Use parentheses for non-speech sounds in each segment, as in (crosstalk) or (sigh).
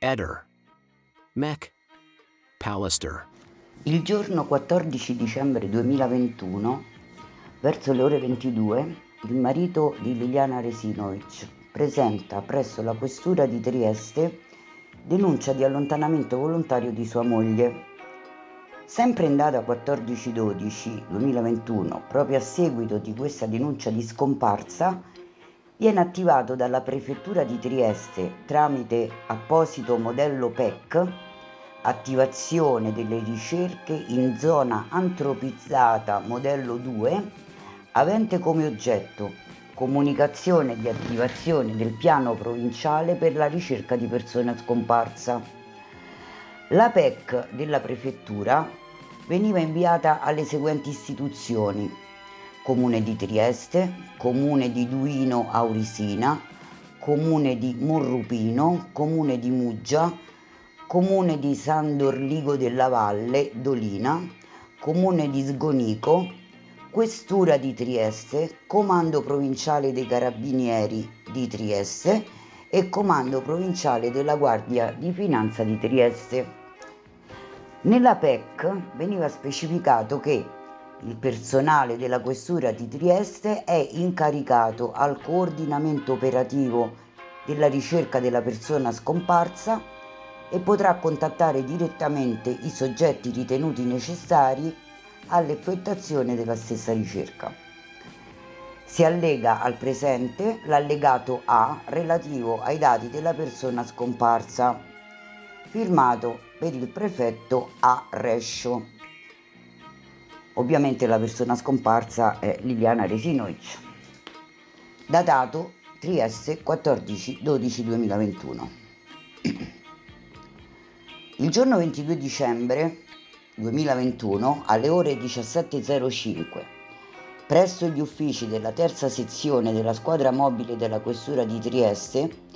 Eder, Mech, Pallister. Il giorno 14 dicembre 2021, verso le ore 22, il marito di Liliana Resinovic presenta presso la questura di Trieste denuncia di allontanamento volontario di sua moglie. Sempre in data 14-12-2021, proprio a seguito di questa denuncia di scomparsa, viene attivato dalla Prefettura di Trieste tramite apposito modello PEC attivazione delle ricerche in zona antropizzata modello 2 avente come oggetto comunicazione di attivazione del piano provinciale per la ricerca di persona scomparsa. La PEC della prefettura veniva inviata alle seguenti istituzioni Comune di Trieste, Comune di Duino Aurisina, Comune di Morrupino, Comune di Muggia, Comune di San Dorligo della Valle, Dolina, Comune di Sgonico, Questura di Trieste, Comando Provinciale dei Carabinieri di Trieste e Comando Provinciale della Guardia di Finanza di Trieste. Nella PEC veniva specificato che il personale della Questura di Trieste è incaricato al coordinamento operativo della ricerca della persona scomparsa e potrà contattare direttamente i soggetti ritenuti necessari all'effettuazione della stessa ricerca. Si allega al presente l'allegato A relativo ai dati della persona scomparsa, firmato per il prefetto A Rescio. Ovviamente la persona scomparsa è Liliana Resinovic. Datato Trieste 14-12-2021. (clears throat) Il giorno 22 dicembre 2021 alle ore 17.05 presso gli uffici della terza sezione della squadra mobile della Questura di Trieste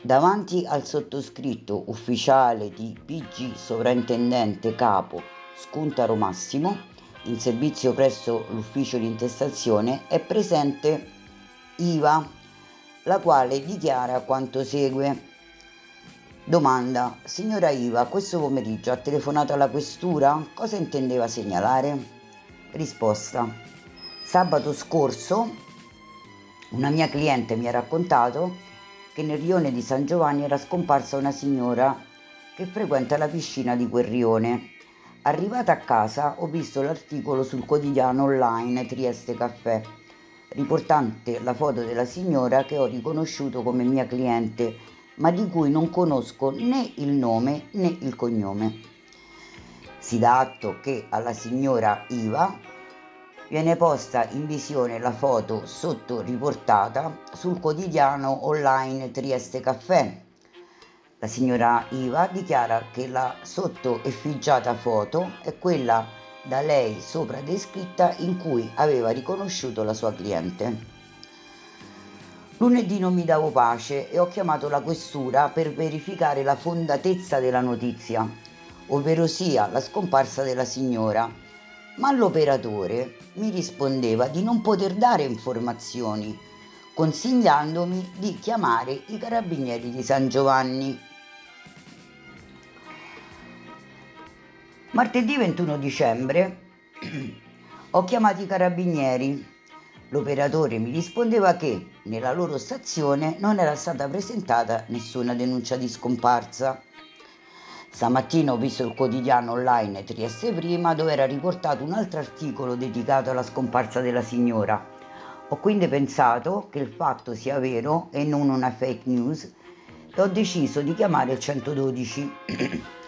davanti al sottoscritto ufficiale di PG Sovrintendente Capo Scuntaro Massimo in servizio presso l'ufficio di intestazione è presente Iva, la quale dichiara quanto segue. Domanda, signora Iva, questo pomeriggio ha telefonato alla questura? Cosa intendeva segnalare? Risposta, sabato scorso una mia cliente mi ha raccontato che nel rione di San Giovanni era scomparsa una signora che frequenta la piscina di quel rione Arrivata a casa ho visto l'articolo sul quotidiano online Trieste Caffè, riportante la foto della signora che ho riconosciuto come mia cliente, ma di cui non conosco né il nome né il cognome. Si dà atto che alla signora Iva viene posta in visione la foto sotto riportata sul quotidiano online Trieste Caffè la signora Iva dichiara che la sottoeffigiata foto è quella da lei sopra descritta in cui aveva riconosciuto la sua cliente. Lunedì non mi davo pace e ho chiamato la questura per verificare la fondatezza della notizia, ovvero sia la scomparsa della signora, ma l'operatore mi rispondeva di non poter dare informazioni, consigliandomi di chiamare i carabinieri di San Giovanni. Martedì 21 dicembre ho chiamato i carabinieri. L'operatore mi rispondeva che nella loro stazione non era stata presentata nessuna denuncia di scomparsa. Stamattina ho visto il quotidiano online Trieste Prima dove era riportato un altro articolo dedicato alla scomparsa della signora. Ho quindi pensato che il fatto sia vero e non una fake news e ho deciso di chiamare il 112.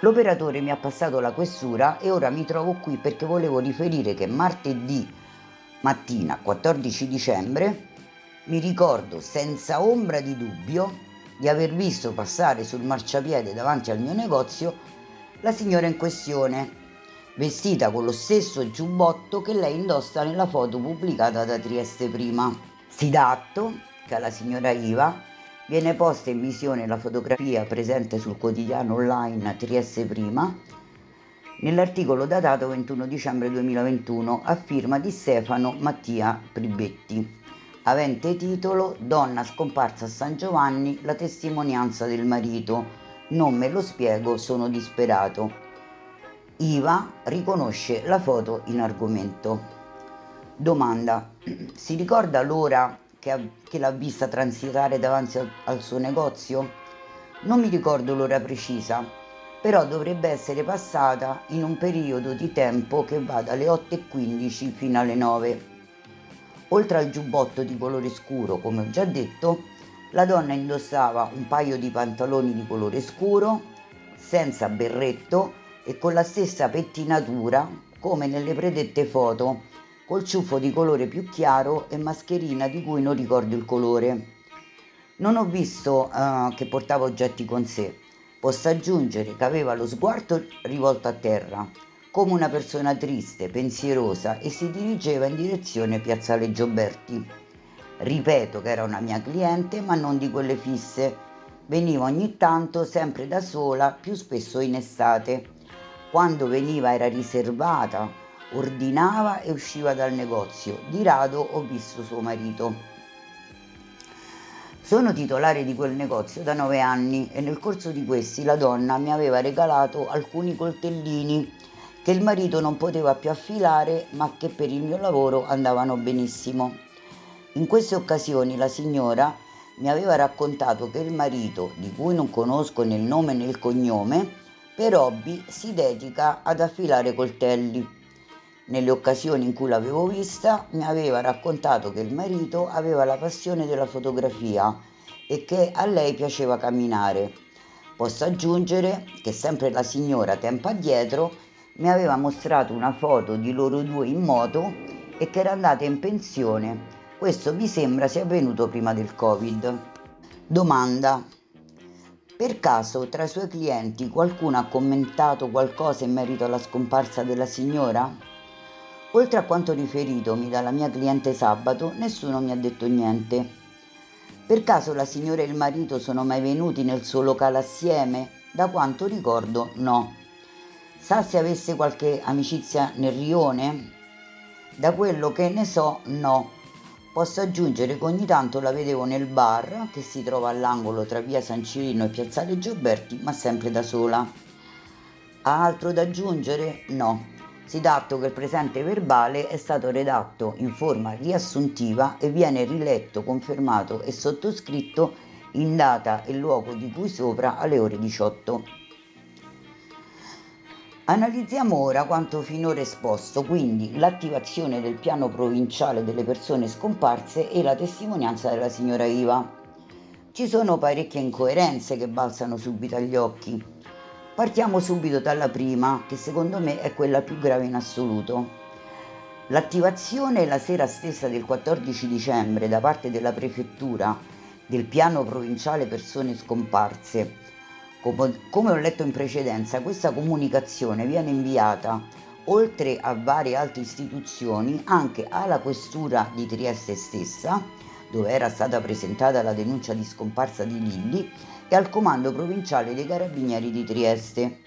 L'operatore mi ha passato la questura e ora mi trovo qui perché volevo riferire che martedì mattina 14 dicembre mi ricordo senza ombra di dubbio di aver visto passare sul marciapiede davanti al mio negozio la signora in questione, vestita con lo stesso giubbotto che lei indossa nella foto pubblicata da Trieste prima. Si dà atto che alla signora Iva Viene posta in visione la fotografia presente sul quotidiano online Trieste Prima nell'articolo datato 21 dicembre 2021 a firma di Stefano Mattia Pribetti, avente titolo Donna scomparsa a San Giovanni, la testimonianza del marito, Non me lo spiego, sono disperato. Iva riconosce la foto in argomento. Domanda, si ricorda l'ora che, che l'ha vista transitare davanti al, al suo negozio? Non mi ricordo l'ora precisa, però dovrebbe essere passata in un periodo di tempo che va dalle 8.15 fino alle 9. Oltre al giubbotto di colore scuro, come ho già detto, la donna indossava un paio di pantaloni di colore scuro, senza berretto e con la stessa pettinatura come nelle predette foto, col ciuffo di colore più chiaro e mascherina di cui non ricordo il colore. Non ho visto uh, che portava oggetti con sé, Posso aggiungere che aveva lo sguardo rivolto a terra, come una persona triste, pensierosa e si dirigeva in direzione Piazzale Gioberti. Ripeto che era una mia cliente, ma non di quelle fisse. Veniva ogni tanto, sempre da sola, più spesso in estate. Quando veniva era riservata, ordinava e usciva dal negozio. Di rado ho visto suo marito. Sono titolare di quel negozio da nove anni e nel corso di questi la donna mi aveva regalato alcuni coltellini che il marito non poteva più affilare ma che per il mio lavoro andavano benissimo. In queste occasioni la signora mi aveva raccontato che il marito, di cui non conosco né il nome né il cognome, per hobby si dedica ad affilare coltelli. Nelle occasioni in cui l'avevo vista mi aveva raccontato che il marito aveva la passione della fotografia e che a lei piaceva camminare. Posso aggiungere che sempre la signora tempo addietro mi aveva mostrato una foto di loro due in moto e che era andata in pensione. Questo mi sembra sia avvenuto prima del Covid. Domanda. Per caso tra i suoi clienti qualcuno ha commentato qualcosa in merito alla scomparsa della signora? Oltre a quanto riferitomi dalla mia cliente sabato, nessuno mi ha detto niente. Per caso la signora e il marito sono mai venuti nel suo locale assieme? Da quanto ricordo, no. Sa se avesse qualche amicizia nel rione? Da quello che ne so, no. Posso aggiungere che ogni tanto la vedevo nel bar, che si trova all'angolo tra via San Cirino e piazzale Gioberti, ma sempre da sola. Ha altro da aggiungere? No. Si dà atto che il presente verbale è stato redatto in forma riassuntiva e viene riletto, confermato e sottoscritto in data e luogo di cui sopra alle ore 18. Analizziamo ora quanto finora esposto, quindi l'attivazione del piano provinciale delle persone scomparse e la testimonianza della signora Iva. Ci sono parecchie incoerenze che balzano subito agli occhi. Partiamo subito dalla prima, che secondo me è quella più grave in assoluto. L'attivazione la sera stessa del 14 dicembre da parte della prefettura del piano provinciale persone scomparse. Come ho letto in precedenza, questa comunicazione viene inviata, oltre a varie altre istituzioni, anche alla questura di Trieste stessa, dove era stata presentata la denuncia di scomparsa di Lilli, e al Comando Provinciale dei Carabinieri di Trieste.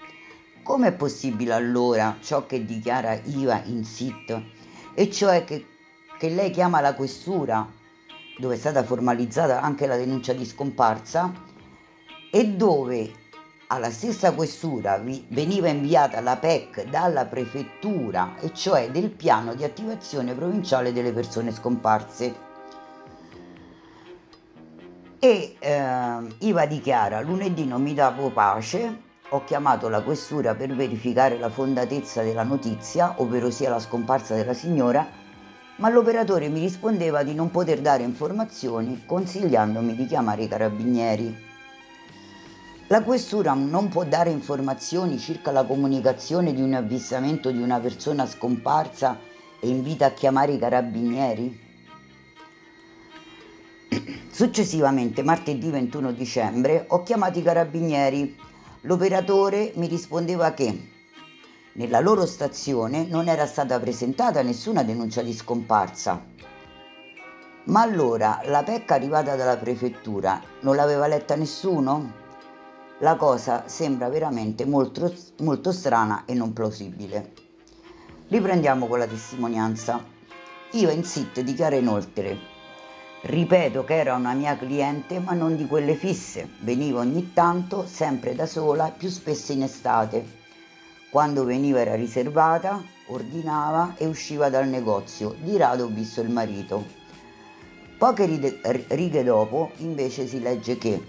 Come è possibile allora ciò che dichiara Iva in SIT, e cioè che, che lei chiama la questura, dove è stata formalizzata anche la denuncia di scomparsa, e dove alla stessa questura veniva inviata la PEC dalla prefettura, e cioè del piano di attivazione provinciale delle persone scomparse e eh, Iva dichiara lunedì non mi davo pace. Ho chiamato la questura per verificare la fondatezza della notizia ovvero sia la scomparsa della signora ma l'operatore mi rispondeva di non poter dare informazioni consigliandomi di chiamare i carabinieri. La questura non può dare informazioni circa la comunicazione di un avvistamento di una persona scomparsa e invita a chiamare i carabinieri Successivamente, martedì 21 dicembre, ho chiamato i carabinieri. L'operatore mi rispondeva che nella loro stazione non era stata presentata nessuna denuncia di scomparsa. Ma allora la PEC arrivata dalla prefettura non l'aveva letta nessuno? La cosa sembra veramente molto, molto strana e non plausibile. Riprendiamo con la testimonianza. Iva in SIT dichiara inoltre Ripeto che era una mia cliente, ma non di quelle fisse. Veniva ogni tanto, sempre da sola, più spesso in estate. Quando veniva era riservata, ordinava e usciva dal negozio. Di rado ho visto il marito. Poche righe dopo, invece, si legge che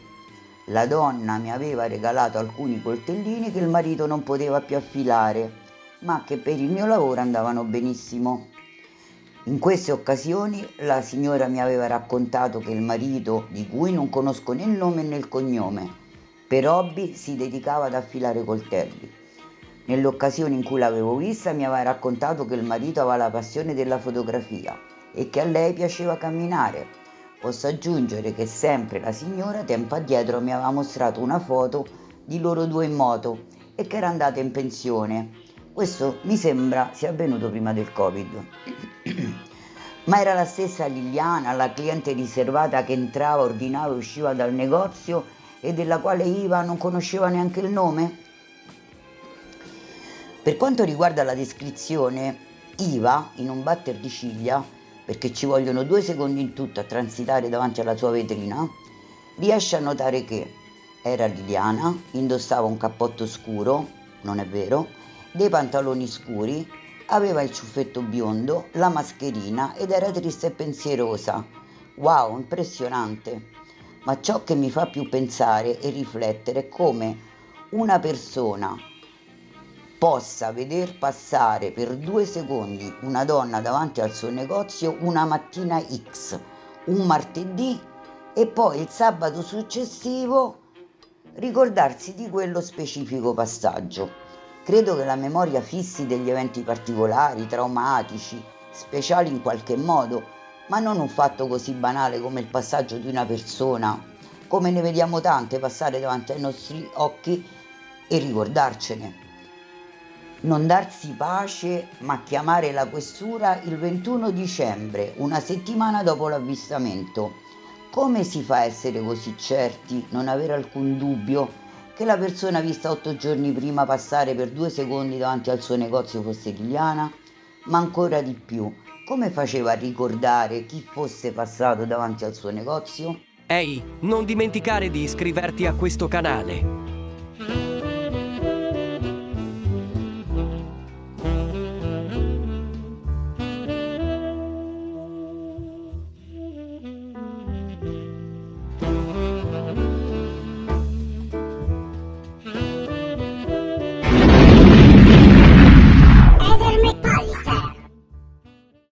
la donna mi aveva regalato alcuni coltellini che il marito non poteva più affilare, ma che per il mio lavoro andavano benissimo. In queste occasioni la signora mi aveva raccontato che il marito, di cui non conosco né il nome né il cognome, per hobby si dedicava ad affilare coltelli. Nell'occasione in cui l'avevo vista mi aveva raccontato che il marito aveva la passione della fotografia e che a lei piaceva camminare. Posso aggiungere che sempre la signora tempo addietro mi aveva mostrato una foto di loro due in moto e che era andata in pensione. Questo mi sembra sia avvenuto prima del Covid. (clears throat) Ma era la stessa Liliana, la cliente riservata che entrava, ordinava e usciva dal negozio e della quale Iva non conosceva neanche il nome? Per quanto riguarda la descrizione, Iva, in un batter di ciglia, perché ci vogliono due secondi in tutto a transitare davanti alla sua vetrina, riesce a notare che era Liliana, indossava un cappotto scuro, non è vero, dei pantaloni scuri Aveva il ciuffetto biondo, la mascherina ed era triste e pensierosa. Wow, impressionante! Ma ciò che mi fa più pensare e riflettere è come una persona possa veder passare per due secondi una donna davanti al suo negozio una mattina X, un martedì e poi il sabato successivo ricordarsi di quello specifico passaggio. Credo che la memoria fissi degli eventi particolari, traumatici, speciali in qualche modo, ma non un fatto così banale come il passaggio di una persona, come ne vediamo tante passare davanti ai nostri occhi e ricordarcene. Non darsi pace, ma chiamare la questura il 21 dicembre, una settimana dopo l'avvistamento. Come si fa a essere così certi, non avere alcun dubbio che la persona vista otto giorni prima passare per due secondi davanti al suo negozio fosse Liliana, ma ancora di più, come faceva a ricordare chi fosse passato davanti al suo negozio? Ehi, non dimenticare di iscriverti a questo canale.